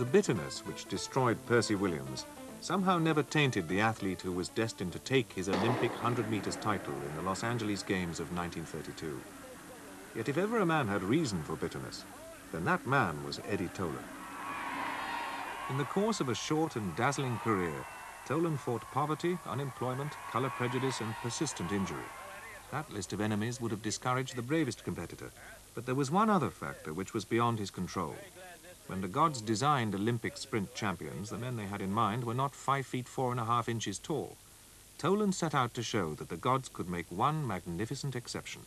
The bitterness which destroyed Percy Williams somehow never tainted the athlete who was destined to take his Olympic 100 meters title in the Los Angeles Games of 1932. Yet if ever a man had reason for bitterness, then that man was Eddie Tolan. In the course of a short and dazzling career, Tolan fought poverty, unemployment, color prejudice, and persistent injury. That list of enemies would have discouraged the bravest competitor, but there was one other factor which was beyond his control. When the gods designed Olympic sprint champions, the men they had in mind were not five feet four and a half inches tall. Tolan set out to show that the gods could make one magnificent exception.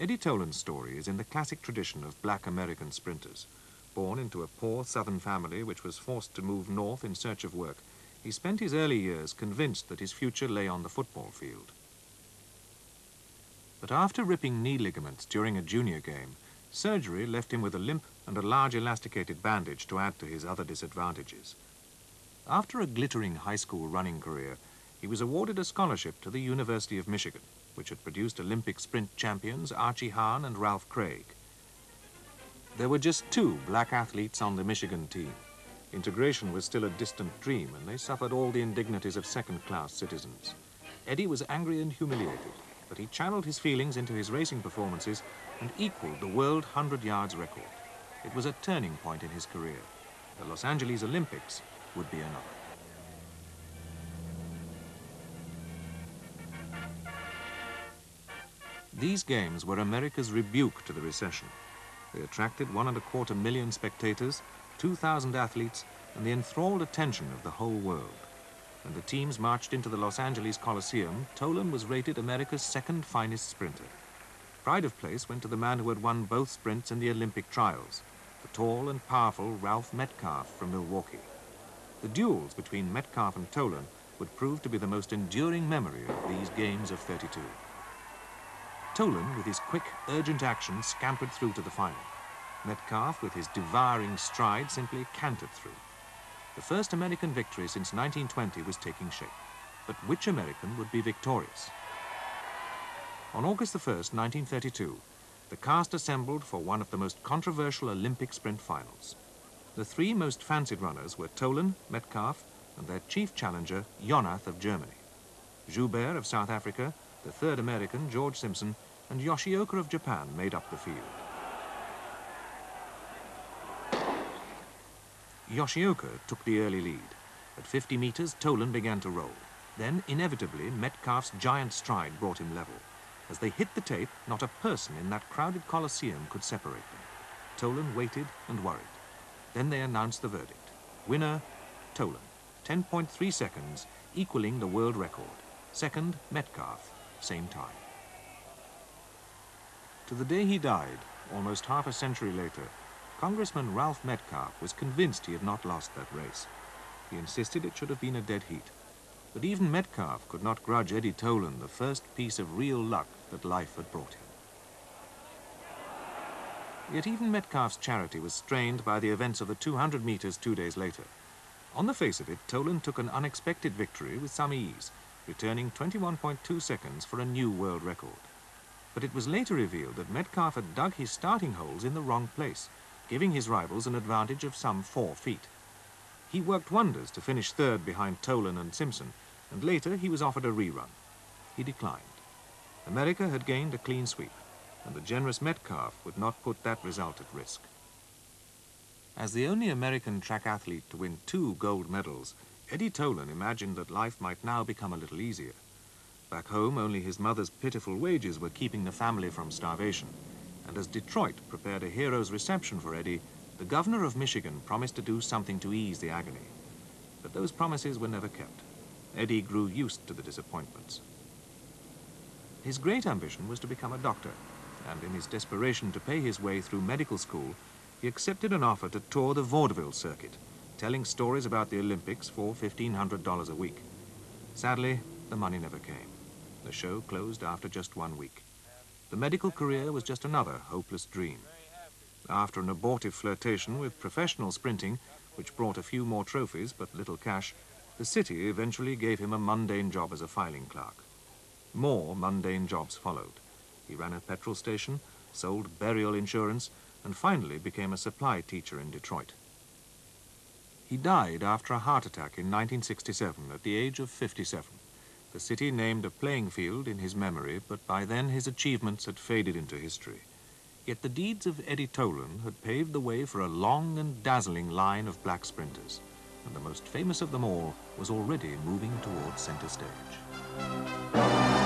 Eddie Tolan's story is in the classic tradition of black American sprinters. Born into a poor southern family which was forced to move north in search of work, he spent his early years convinced that his future lay on the football field. But after ripping knee ligaments during a junior game, Surgery left him with a limp and a large elasticated bandage to add to his other disadvantages. After a glittering high school running career, he was awarded a scholarship to the University of Michigan, which had produced Olympic sprint champions Archie Hahn and Ralph Craig. There were just two black athletes on the Michigan team. Integration was still a distant dream, and they suffered all the indignities of second-class citizens. Eddie was angry and humiliated, but he channeled his feelings into his racing performances and equaled the world 100 yards record. It was a turning point in his career. The Los Angeles Olympics would be another. These games were America's rebuke to the recession. They attracted one and a quarter million spectators, 2,000 athletes, and the enthralled attention of the whole world. When the teams marched into the Los Angeles Coliseum, Tolan was rated America's second finest sprinter. Pride of place went to the man who had won both sprints in the Olympic trials, the tall and powerful Ralph Metcalfe from Milwaukee. The duels between Metcalfe and Tolan would prove to be the most enduring memory of these games of 32. Tolan, with his quick, urgent action, scampered through to the final. Metcalfe, with his devouring stride, simply cantered through. The first American victory since 1920 was taking shape. But which American would be victorious? On August 1, 1932, the cast assembled for one of the most controversial Olympic sprint finals. The three most fancied runners were Tolan, Metcalfe, and their chief challenger, Jonath of Germany. Joubert of South Africa, the third American, George Simpson, and Yoshioka of Japan made up the field. Yoshioka took the early lead. At 50 meters, Tolan began to roll. Then, inevitably, Metcalfe's giant stride brought him level. As they hit the tape, not a person in that crowded coliseum could separate them. Tolan waited and worried. Then they announced the verdict. Winner, Tolan. 10.3 seconds, equaling the world record. Second, Metcalfe, same time. To the day he died, almost half a century later, Congressman Ralph Metcalfe was convinced he had not lost that race. He insisted it should have been a dead heat. But even Metcalfe could not grudge Eddie Tolan the first piece of real luck that life had brought him. Yet even Metcalfe's charity was strained by the events of the 200 meters two days later. On the face of it, Tolan took an unexpected victory with some ease, returning 21.2 seconds for a new world record. But it was later revealed that Metcalfe had dug his starting holes in the wrong place, giving his rivals an advantage of some four feet. He worked wonders to finish third behind Tolan and Simpson, and later he was offered a rerun. He declined. America had gained a clean sweep, and the generous Metcalfe would not put that result at risk. As the only American track athlete to win two gold medals, Eddie Tolan imagined that life might now become a little easier. Back home, only his mother's pitiful wages were keeping the family from starvation. And as Detroit prepared a hero's reception for Eddie, the governor of Michigan promised to do something to ease the agony. But those promises were never kept. Eddie grew used to the disappointments. His great ambition was to become a doctor, and in his desperation to pay his way through medical school, he accepted an offer to tour the vaudeville circuit, telling stories about the Olympics for $1,500 a week. Sadly, the money never came. The show closed after just one week. The medical career was just another hopeless dream. After an abortive flirtation with professional sprinting, which brought a few more trophies but little cash, the city eventually gave him a mundane job as a filing clerk. More mundane jobs followed. He ran a petrol station, sold burial insurance, and finally became a supply teacher in Detroit. He died after a heart attack in 1967 at the age of 57. The city named a playing field in his memory, but by then his achievements had faded into history. Yet the deeds of Eddie Tolan had paved the way for a long and dazzling line of black sprinters, and the most famous of them all was already moving towards center stage.